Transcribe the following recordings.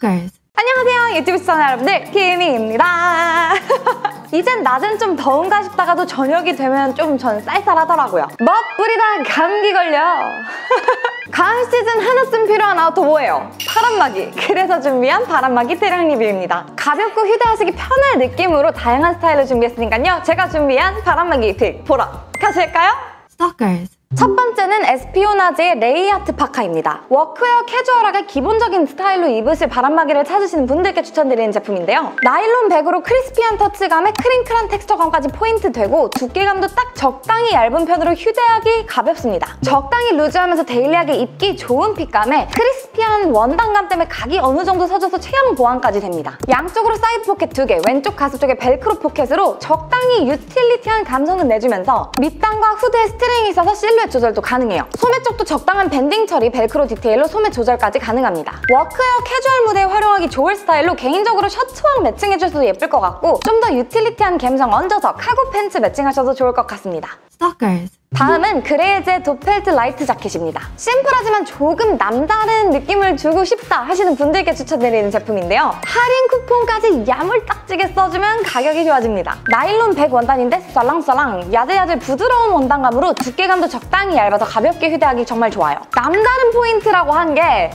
Stalkers. 안녕하세요 유튜브 시청자 여러분들 키미입니다 이젠 낮은 좀 더운가 싶다가도 저녁이 되면 좀 전 쌀쌀하더라고요 멋부리다 감기 걸려 가을 시즌 하나쯤 필요한 outer 뭐예요? 바람막이 그래서 준비한 바람막이 대량 리뷰입니다 가볍고 휴대하시기 편한 느낌으로 다양한 스타일로 준비했으니까요 제가 준비한 바람막이 pick 보러 가실까요? Stalkers. 첫 번째는 에스피오나즈의 레이아트 파카입니다. 워크웨어 캐주얼하게 기본적인 스타일로 입으실 바람막이를 찾으시는 분들께 추천드리는 제품인데요. 나일론 백으로 crispy한 터치감에 crinkle한 텍스처감까지 포인트 되고 두께감도 딱 적당히 얇은 편으로 휴대하기 가볍습니다. 적당히 loose하면서 daily하게 입기 좋은 fit감에 crispy한 원단감 때문에 각이 어느 정도 서져서 체형 보완까지 됩니다. 양쪽으로 사이드 포켓 두 개, 왼쪽 가슴 쪽에 벨크로 포켓으로 적당히 utility한 감성은 내주면서 밑단과 후드에 string이 있어서 실루 실루엣 조절도 가능해요. 소매 쪽도 적당한 banding 처리, 벨크로 디테일로 소매 조절까지 가능합니다. workwear 캐주얼 무드에 활용하기 좋을 스타일로 개인적으로 셔츠와 matching해줘도 예쁠 것 같고 좀 더 utility한 감성 얹어서 cargo 팬츠 matching하셔도 좋을 것 같습니다. Stalkers. 다음은 그레이즈의 도펠트 라이트 자켓입니다. 심플하지만 조금 남다른 느낌을 주고 싶다 하시는 분들께 추천드리는 제품인데요. 할인 쿠폰까지 야물딱지게 써주면 가격이 좋아집니다. 나일론 100 원단인데 썰랑썰랑 야들야들 부드러운 원단감으로 두께감도 적당히 얇아서 가볍게 휴대하기 정말 좋아요. 남다른 포인트라고 한게이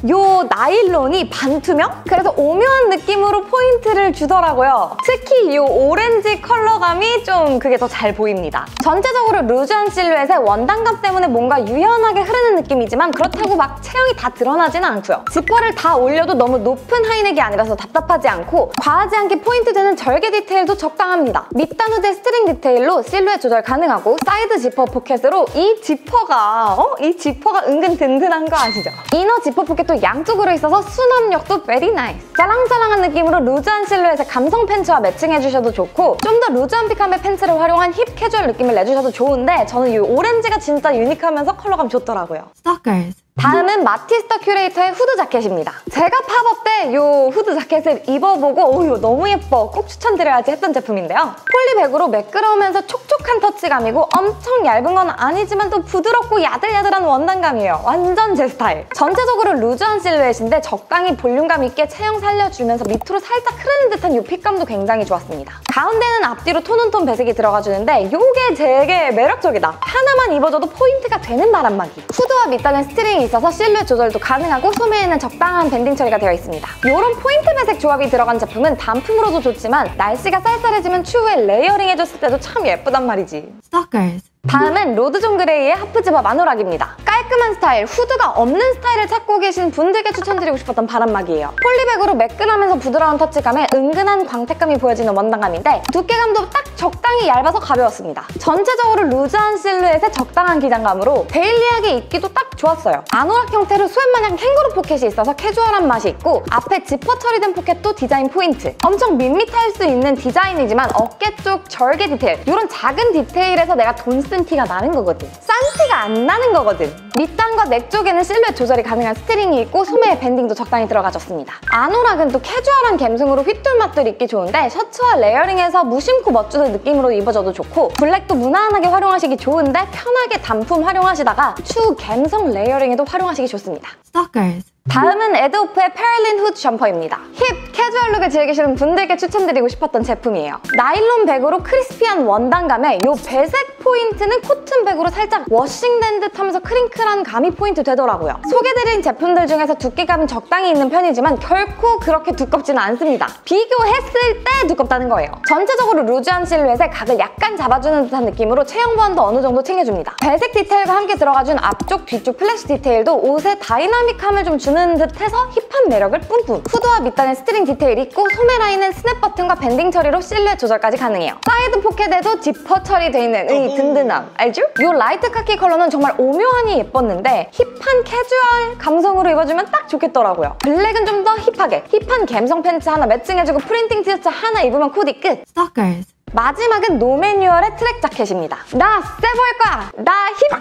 나일론이 반투명? 그래서 오묘한 느낌으로 포인트를 주더라고요. 특히 이 오렌지 컬러감이 좀 그게 더 잘 보입니다. 전체적으로 loose한 실루엣 에 원단감 때문에 뭔가 유연하게 흐르는 느낌이지만 그렇다고 막 체형이 다 드러나지는 않고요. 지퍼를 다 올려도 너무 높은 high neck이 아니라서 답답하지 않고 과하지 않게 포인트 되는 절개 디테일도 적당합니다. 밑단 후드에 string 디테일로 실루엣 조절 가능하고 사이드 지퍼 포켓으로 이 지퍼가 어? 이 지퍼가 은근 든든한 거 아시죠? inner 지퍼 포켓도 양쪽으로 있어서 수납력도 very nice. 찰랑찰랑한 느낌으로 loose한 실루엣의 감성 팬츠와 matching해주셔도 좋고 좀 더 loose한 fit감의 팬츠를 활용한 힙 캐주얼 느낌을 내주셔도 좋은데 저는 이 오렌지가 진짜 unique하면서 컬러감 좋더라고요. Stalkers. 다음은 마티스터 큐레이터의 후드 자켓입니다. 제가 팝업 때 이 후드 자켓을 입어보고 오 이거 너무 예뻐 꼭 추천드려야지 했던 제품인데요. 폴리백으로 매끄러우면서 촉촉한 터치감이고 엄청 얇은 건 아니지만 또 부드럽고 야들야들한 원단감이에요. 완전 제 스타일. 전체적으로 loose한 실루엣인데 적당히 볼륨감 있게 체형 살려주면서 밑으로 살짝 흐르는 듯한 이 fit감도 굉장히 좋았습니다. 가운데는 앞뒤로 tone on tone 배색이 들어가주는데 이게 되게 매력적이다. 하나만 입어줘도 포인트가 되는 바람막이. 후드와 밑단에 string이 있어서 실루엣 조절도 가능하고 소매에는 적당한 banding 처리가 되어 있습니다. 이런 포인트 배색 조합이 들어간 제품은 단품으로도 좋지만 날씨가 쌀쌀해지면 추후에 layering 해줬을 때도 참 예쁘단 말이지. Stalkers. 다음은 로드 존 그레이의 half zip-up 아노락입니다. 깔끔한 스타일, 후드가 없는 스타일을 찾고 계신 분들께 추천드리고 싶었던 바람막이에요. 폴리백으로 매끈하면서 부드러운 터치감에 은근한 광택감이 보여지는 원단감인데 두께감도 딱 적당히 얇아서 가벼웠습니다. 전체적으로 loose한 실루엣에 적당한 기장감으로 daily하게 입기도 딱 좋았어요. 아노락 형태로 수액마냥 캥거루 포켓이 있어서 캐주얼한 맛이 있고 앞에 지퍼 처리된 포켓도 디자인 포인트. 엄청 밋밋할 수 있는 디자인이지만 어깨 쪽 절개 디테일 이런 작은 디테일에서 내가 돈 쓴 티가 나는 거거든. 싼 티가 안 나는 거거든. 밑단과 넥 쪽에는 실루엣 조절이 가능한 스트링이 있고 소매에 밴딩도 적당히 들어가졌습니다. 아노락은 또 캐주얼한 감성으로 휘뚤마뚤 입기 좋은데 셔츠와 layering해서 무심코 멋주는 느낌으로 입어줘도 좋고 블랙도 무난하게 활용하시기 좋은데 편하게 단품 활용하시다가 추 감성 layering에도 활용하시기 좋습니다. Stalkers. 다음은 에드오프의 페럴린 후드 점퍼입니다. 힙, 캐주얼 룩을 즐기시는 분들께 추천드리고 싶었던 제품이에요. 나일론 백으로 crispy한 원단감에 이 배색 포인트는 코튼 백으로 살짝 워싱된 듯 하면서 crinkle한 감이 포인트 되더라고요. 소개드린 제품들 중에서 두께감은 적당히 있는 편이지만 결코 그렇게 두껍지는 않습니다. 비교했을 때 두껍다는 거예요. 전체적으로 루즈한 실루엣에 각을 약간 잡아주는 듯한 느낌으로 체형 보완도 어느 정도 챙겨줍니다. 배색 디테일과 함께 들어가준 앞쪽, 뒤쪽 플래시 디테일도 옷에 다이나믹함을 좀 주는 듯해서 힙한 매력을 뿜뿜. 후드와 밑단에 스트링 디테일이 있고 소매 라인은 스냅 버튼과 밴딩 처리로 실루엣 조절까지 가능해요. 사이드 포켓에도 지퍼 처리되어 있는 이 든든함 알죠? 이 light khaki 컬러는 정말 오묘하니 예뻤는데 힙한 캐주얼 감성으로 입어주면 딱 좋겠더라고요. 블랙은 좀 더 힙하게 힙한 감성 팬츠 하나 매칭해주고 프린팅 티셔츠 하나 입으면 코디 끝! Stalkers. 마지막은 노매뉴얼의 트랙 자켓입니다. 나 세 보일 거야. 나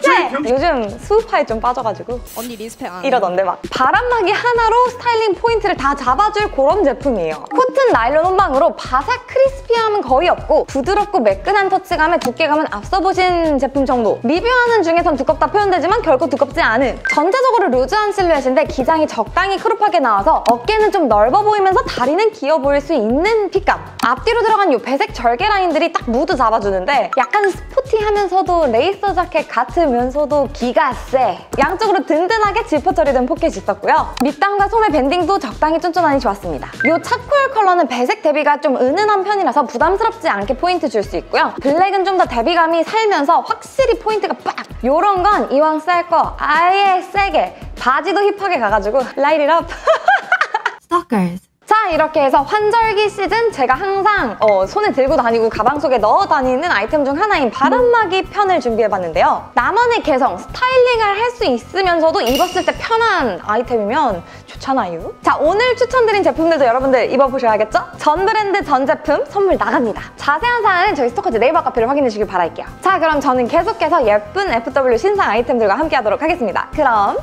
힙해. 요즘 스우파에 좀 빠져가지고 언니 respect 안 이러던데 막 바람막이 하나로 스타일링 포인트를 다 잡아줄 그런 제품이에요. 코튼 나일론 혼방으로 바삭 crispy함은 거의 없고 부드럽고 매끈한 터치감에 두께감은 앞서 보신 제품 정도. 리뷰하는 중에선 두껍다 표현되지만 결코 두껍지 않은 전체적으로 루즈한 실루엣인데 기장이 적당히 crop하게 나와서 어깨는 좀 넓어 보이면서 다리는 길어 보일 수 있는 핏감. 앞뒤로 들어간 이 배색 절개 라인 들이 딱 무드 잡아주는데 약간 스포티하면서도 레이서 자켓 같으면서도 기가 세. 양쪽으로 든든하게 지퍼 처리된 포켓이 있었고요. 밑단과 소매 밴딩도 적당히 쫀쫀하니 좋았습니다. 이 차콜 컬러는 배색 대비가 좀 은은한 편이라서 부담스럽지 않게 포인트 줄 수 있고요. 블랙은 좀 더 대비감이 살면서 확실히 포인트가 빡! 요런 건 이왕 셀 거 아예 세게 바지도 힙하게 가가지고 light up! Stalkers. 자 이렇게 해서 환절기 시즌 제가 항상 어, 손에 들고 다니고 가방 속에 넣어 다니는 아이템 중 하나인 바람막이 편을 준비해봤는데요. 나만의 개성, 스타일링을 할 수 있으면서도 입었을 때 편한 아이템이면 좋잖아요. 자 오늘 추천드린 제품들도 여러분들 입어보셔야겠죠? 전 브랜드 전 제품 선물 나갑니다. 자세한 사항은 저희 스토커즈 네이버 카페를 확인해 주길 바랄게요. 자 그럼 저는 계속해서 예쁜 FW 신상 아이템들과 함께 하도록 하겠습니다. 그럼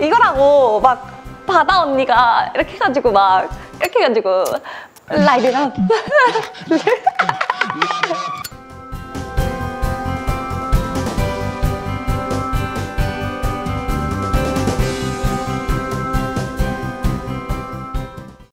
이거라고 막 바다 언니가 이렇게 해가지고 막 이렇게 해가지고 라이드 업